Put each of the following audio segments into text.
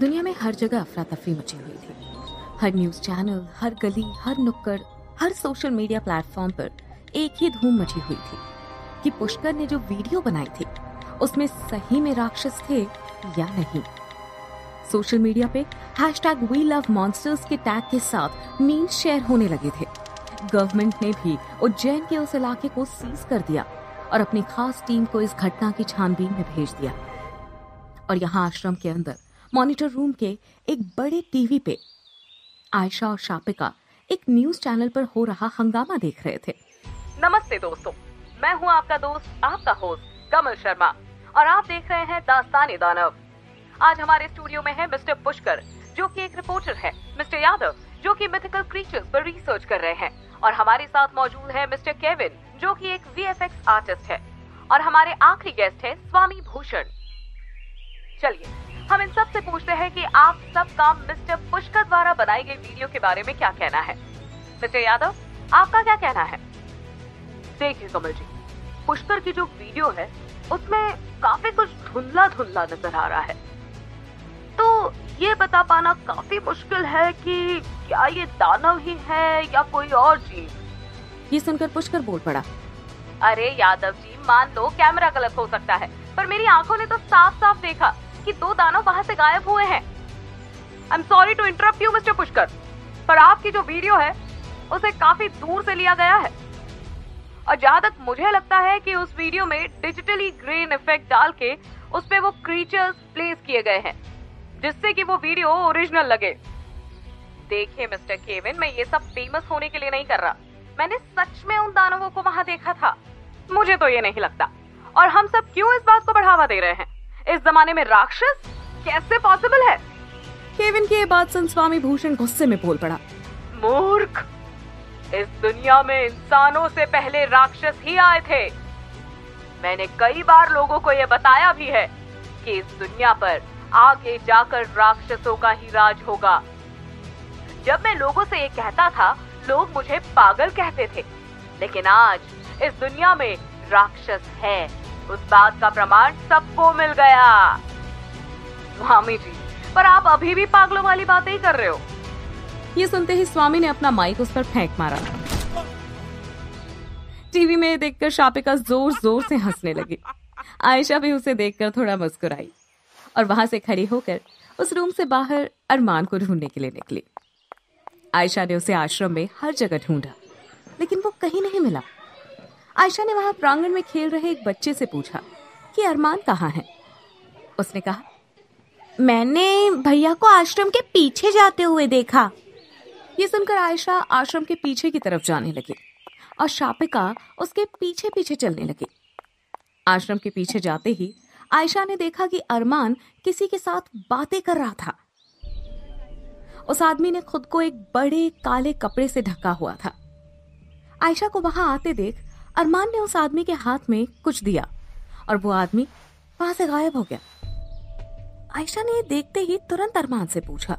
दुनिया में हर जगह अफरा तफरी मची हुई थी। हर न्यूज़ चैनल हर गली, हर नुक्कड़, हर सोशल मीडिया प्लेटफॉर्म पर एक ही धूम मची हुई थी कि पुष्कर ने जो वीडियो बनाई थी, उसमें सही में राक्षस थे या नहीं। सोशल मीडिया पे हैशटैग वी लव मॉन्स्टर्स के टैग के साथ मीम शेयर होने लगे थे। गवर्नमेंट ने भी उज्जैन के उस इलाके को सीज कर दिया और अपनी खास टीम को इस घटना की छानबीन में भेज दिया। और यहाँ आश्रम के अंदर मॉनिटर रूम के एक बड़े टीवी पे आयशा और शापिका एक न्यूज़ चैनल पर हो रहा हंगामा देख रहे थे। नमस्ते दोस्तों, मैं हूँ आपका दोस्त, आपका होस्ट कमल शर्मा, और आप देख रहे हैं दास्तानी दानव। आज हमारे स्टूडियो में है मिस्टर पुष्कर, जो कि एक रिपोर्टर है। मिस्टर यादव, जो कि मिथिकल क्रीचर्स पर रिसर्च कर रहे हैं। और हमारे साथ मौजूद है मिस्टर केविन, जो कि एक वीएफएक्स आर्टिस्ट है। और हमारे आखिरी गेस्ट है स्वामी भूषण। चलिए हम इन सबसे पूछते हैं कि आप सब का मिस्टर पुष्कर द्वारा बनाई गई वीडियो के बारे में क्या कहना है। मिस्टर यादव आपका क्या कहना है? देखिए कमल जी। पुष्कर की जो वीडियो है उसमें काफ़ी कुछ धुंधला धुंधला नज़र आ रहा है। तो ये बता पाना काफ़ी मुश्किल है कि क्या ये दानव ही है या कोई और चीज़? ये सुनकर पुष्कर बोल पड़ा। अरे यादव जी मान लो कैमरा गलत हो सकता है पर मेरी आँखों ने तो साफ़ साफ़ देखा। कि दो दानव वहाँ से गायब हुए हैं। I am sorry to interrupt you mister Pushkar पर आपकी जो वीडियो है, उसे काफ़ी दूर से लिया गया है। और जहाँ तक मुझे लगता है कि उस वीडियो में डिजिटली ग्रेन इफ़ेक्ट डाल के उस पे वो क्रीचर्स प्लेस किए गए हैं, जिससे कि वो वीडियो ओरिजिनल लगे। देखिए मिस्टर केविन मैं ये सब फ़ेमस होने के लिए नहीं कर रहा। मैंने सच में उन दानवों को वहाँ देखा था। मुझे तो ये नहीं लगता। और हम सब क्यों इस बात को बढ़ावा दे रहे हैं? इस जमाने में राक्षस कैसे पॉसिबल है? केविन की ये बात सुन स्वामी भूषण गुस्से में बोल पड़ा। मूर्ख! इस दुनिया में इंसानों से पहले राक्षस ही आए थे। मैंने कई बार लोगों को यह बताया भी है कि इस दुनिया पर आगे जाकर राक्षसों का ही राज होगा। जब मैं लोगों से ये कहता था लोग मुझे पागल कहते थे। लेकिन आज इस दुनिया में राक्षस है। उस बात का प्रमाण सबको मिल गया। स्वामी जी, पर आप अभी भी पागलों वाली बातें ही कर रहे हो। ये सुनते ही स्वामी ने अपना माइक उस पर फेंक मारा। टीवी में देखकर शापिका ज़ोर ज़ोर से हंसने लगी। आयशा भी उसे देखकर थोड़ा मुस्कुराई और वहाँ से खड़ी होकर उस रूम से बाहर अरमान को ढूँढने के लिए निकली। आयशा ने उसे आश्रम में हर जगह ढूंढा, लेकिन वो कहीं नहीं मिला। आयशा ने वहाँ प्रांगण में खेल रहे एक बच्चे से पूछा कि अरमान कहाँ है? उसने कहा, मैंने भैया को आश्रम के पीछे जाते हुए देखा ये सुनकर आयशा आश्रम के पीछे की तरफ़ जाने लगी और शापिका उसके पीछे पीछे चलने लगी। आश्रम के पीछे जाते ही आयशा ने देखा कि अरमान किसी के साथ बातें कर रहा था। उस आदमी ने खुद को एक बड़े काले कपड़े से ढका हुआ था। आयशा को वहाँ आते देख अरमान ने उस आदमी के हाथ में कुछ दिया और वो आदमी वहाँ से गायब हो गया। आयशा ने देखते ही तुरंत अरमान से पूछा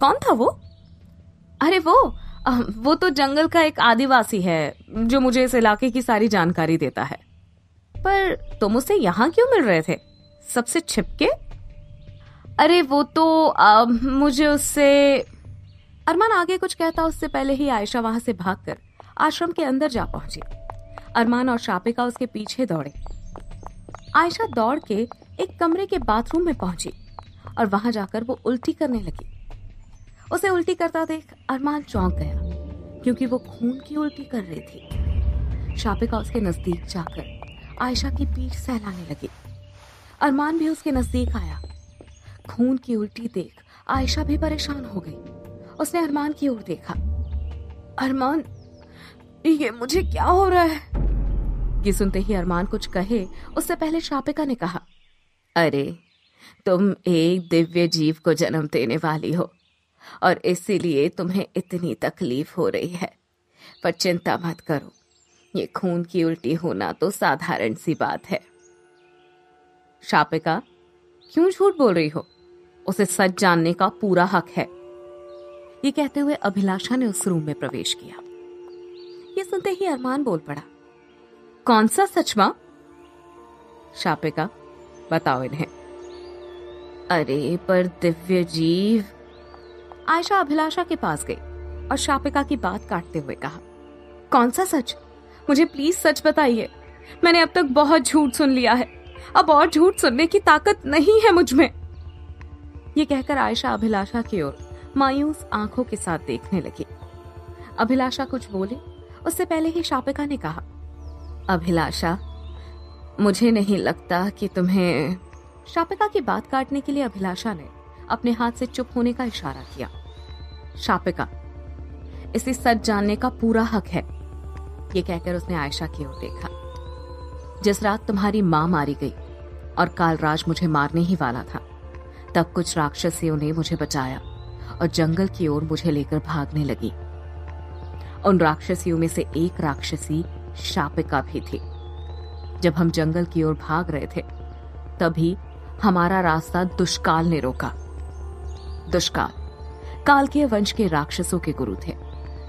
कौन था वो? अरे वो वो तो जंगल का एक आदिवासी है जो मुझे इस इलाके की सारी जानकारी देता है। पर तुम उसे यहाँ क्यों मिल रहे थे? सबसे छिपके? अरे वो तो आ, मुझे उससे अरमान आगे कुछ कहता उससे पहले ही आयशा वहाँ से भागकर आश्रम के अंदर जा पहुँची। अरमान और शापिका उसके पीछे दौड़े। आयशा दौड़ के एक कमरे के बाथरूम में पहुँची और वहाँ जाकर वो उल्टी करने लगी। उसे उल्टी करता देख अरमान चौंक गया, क्योंकि वो खून की उल्टी कर रही थी। शापिका उसके नज़दीक जाकर आयशा की पीठ सहलाने लगी। अरमान भी उसके नज़दीक आया। खून की उल्टी देख आयशा भी परेशान हो गई। उसने अरमान की ओर देखा। अरमान, ये मुझे क्या हो रहा है? ये सुनते ही अरमान कुछ कहे, उससे पहले शापिका ने कहा, अरे, तुम एक दिव्य जीव को जन्म देने वाली हो, और इसीलिए तुम्हें इतनी तकलीफ़ हो रही है। पर चिंता मत करो, ये खून की उल्टी होना तो साधारण सी बात है। शापिका, क्यों झूठ बोल रही हो? उसे सच जानने का पूरा हक है। ये कहते हुए अभिलाषा ने उस रूम में प्रवेश किया। ये सुनते ही अरमान बोल पड़ा कौन सा सच माँ? शापिका, बताओ इन्हें। अरे, पर दिव्य जीव। आयशा अभिलाषा के पास गई और शापिका की बात काटते हुए कहा, कौन सा सच? मुझे प्लीज़ सच बताइए। मैंने अब तक बहुत झूठ सुन लिया है। अब और झूठ सुनने की ताकत नहीं है मुझमें। ये कहकर आयशा अभिलाषा की ओर मायूस आँखों के साथ देखने लगी। अभिलाषा कुछ बोले, उससे पहले ही शापिका ने कहा अभिलाषा, मुझे नहीं लगता कि तुम्हें शापिका की बात काटने के लिए अभिलाषा ने अपने हाथ से चुप होने का इशारा किया। शापिका, इसे सच जानने का पूरा हक है, ये कहकर उसने आयशा की ओर देखा। जिस रात तुम्हारी माँ मारी गई और कालराज मुझे मारने ही वाला था, तब कुछ राक्षसियों ने मुझे बचाया और जंगल की ओर मुझे लेकर भागने लगी। उन राक्षसियों में से एक राक्षसी शापिका भी थी। जब हम जंगल की ओर भाग रहे थे, तभी हमारा रास्ता दुष्काल ने रोका। दुष्काल काल के वंश के राक्षसों के गुरु थे,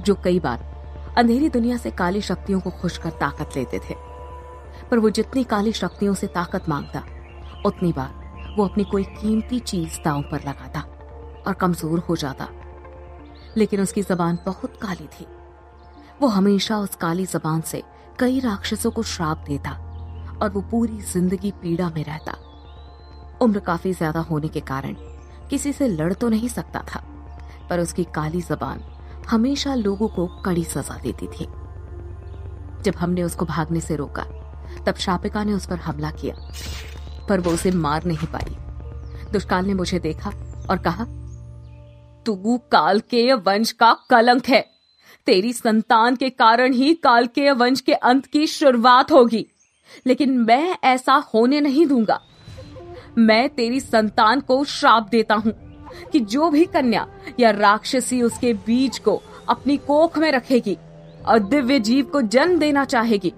जो कई बार अंधेरी दुनिया से काली शक्तियों को खुश कर ताकत लेते थे। पर वो जितनी काली शक्तियों से ताकत माँगता, उतनी बार वो अपनी कोई कीमती चीज़ दांव पर लगाता और कमज़ोर हो जाता। लेकिन उसकी जबान बहुत काली थी। वो हमेशा उस काली जबान से कई राक्षसों को श्राप देता और वो पूरी ज़िंदगी पीड़ा में रहता। उम्र काफ़ी ज़्यादा होने के कारण किसी से लड़ तो नहीं सकता था, पर उसकी काली जबान हमेशा लोगों को कड़ी सजा देती थी। जब हमने उसको भागने से रोका, तब शापिका ने उस पर हमला किया, पर वो उसे मार नहीं पाई। दुष्काल ने मुझे देखा और कहा, तू काल के वंश का कलंक है। तेरी संतान के कारण ही काल के वंश के अंत की शुरुआत होगी। लेकिन मैं ऐसा होने नहीं दूँगा। मैं तेरी संतान को श्राप देता हूँ कि जो भी कन्या या राक्षसी उसके बीज को अपनी कोख में रखेगी और दिव्य जीव को जन्म देना चाहेगी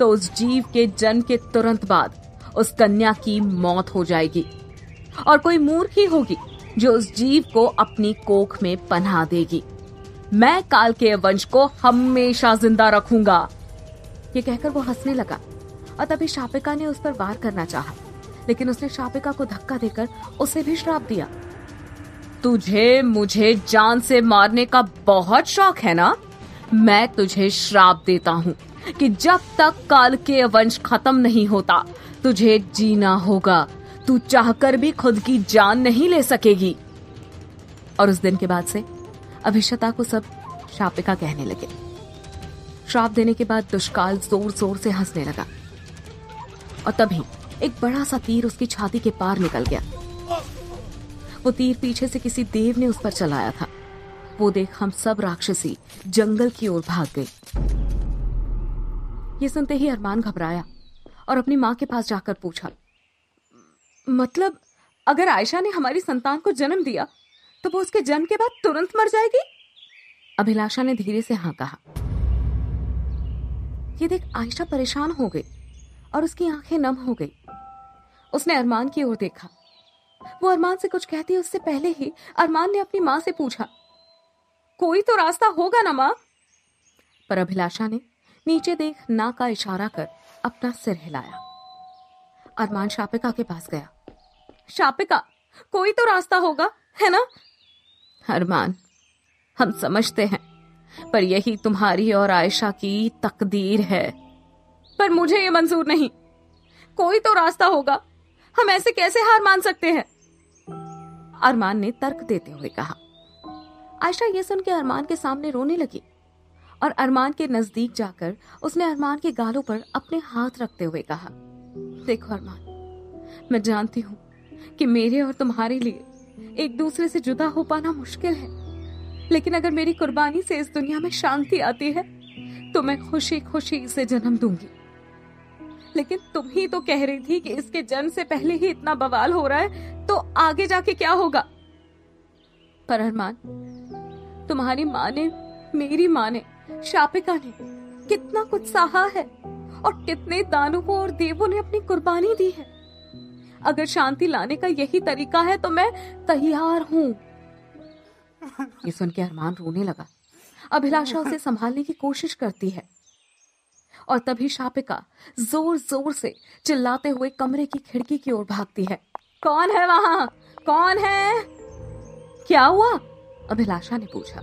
तो उस जीव के जन्म के तुरंत बाद उस कन्या की मौत हो जाएगी और कोई मूर्ख ही होगी जो उस जीव को अपनी कोख में पन्हा देगी। मैं काल के वंश को हमेशा ज़िंदा रखूँगा। ये कहकर वो हंसने लगा। और तभी शापिका ने उस पर वार करना चाहा, लेकिन उसने शापिका को धक्का देकर उसे भी श्राप दिया। तुझे मुझे जान से मारने का बहुत शौक है ना? मैं तुझे श्राप देता हूँ कि जब तक काल के वंश खत्म नहीं होता, तुझे जीना होगा। तू चाहकर भी खुद की जान नहीं ले सकेगी। और उस दिन के बाद से अभिषता को सब शापिका कहने लगे। श्राप देने के बाद दुष्काल ज़ोर ज़ोर से हंसने लगा। और तभी एक बड़ा सा तीर उसकी छाती के पार निकल गया। वो तीर पीछे से किसी देव ने उस पर चलाया था। वो देख हम सब राक्षसी जंगल की ओर भाग गए। ये सुनते ही अरमान घबराया और अपनी माँ के पास जाकर पूछा मतलब अगर आयशा ने हमारी संतान को जन्म दिया तो वो उसके जन्म के बाद तुरंत मर जाएगी? अभिलाषा ने धीरे से हाँ कहा। ये देख, आयशा परेशान हो गई और उसकी आँखें नम हो गई। उसने अरमान की ओर देखा। वो अरमान से कुछ कहती, उससे पहले ही अरमान ने अपनी माँ से पूछा, कोई तो रास्ता होगा ना माँ? पर अभिलाषा ने नीचे देख ना का इशारा कर अपना सिर हिलाया। अरमान शापिका के पास गया। शापिका, कोई तो रास्ता होगा, है ना? अरमान हम समझते हैं, पर यही तुम्हारी और आयशा की तकदीर है। पर मुझे ये मंजूर नहीं। कोई तो रास्ता होगा। हम ऐसे कैसे हार मान सकते हैं? अरमान ने तर्क देते हुए कहा। आयशा ये सुन के अरमान के सामने रोने लगी, और अरमान के नज़दीक जाकर उसने अरमान के गालों पर अपने हाथ रखते हुए कहा, देखो अरमान, मैं जानती हूँ कि मेरे और तुम्हारे लिए एक दूसरे से जुदा हो पाना मुश्किल है। लेकिन अगर मेरी कुर्बानी से इस दुनिया में शांति आती है तो मैं खुशी खुशी इसे जन्म दूँगी। लेकिन तुम ही तो कह रही थी कि इसके जन्म से पहले ही इतना बवाल हो रहा है तो आगे जाके क्या होगा? पर अरमान, तुम्हारी माँ ने मेरी माँ ने शापिका ने कितना कुछ सहा है और कितने दानवों और देवों ने अपनी कुर्बानी दी है। अगर शांति लाने का यही तरीका है तो मैं तैयार हूँ। ये सुन के अरमान रोने लगा। अभिलाषा उसे संभालने की कोशिश करती है। और तभी शापिका ज़ोर ज़ोर से चिल्लाते हुए कमरे की खिड़की की ओर भागती है। कौन है वहाँ? कौन है? क्या हुआ? अभिलाषा ने पूछा।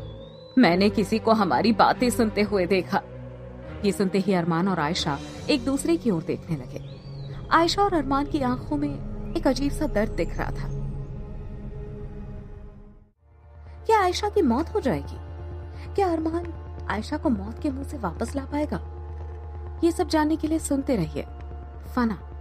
मैंने किसी को हमारी बातें सुनते हुए देखा। ये सुनते ही अरमान और आयशा एक दूसरे की ओर देखने लगे। आयशा और अरमान की आँखों में एक अजीब सा दर्द दिख रहा था। क्या आयशा की मौत हो जाएगी? क्या अरमान आयशा को मौत के मुँह से वापस ला पाएगा? ये सब जानने के लिए सुनते रहिए। फना।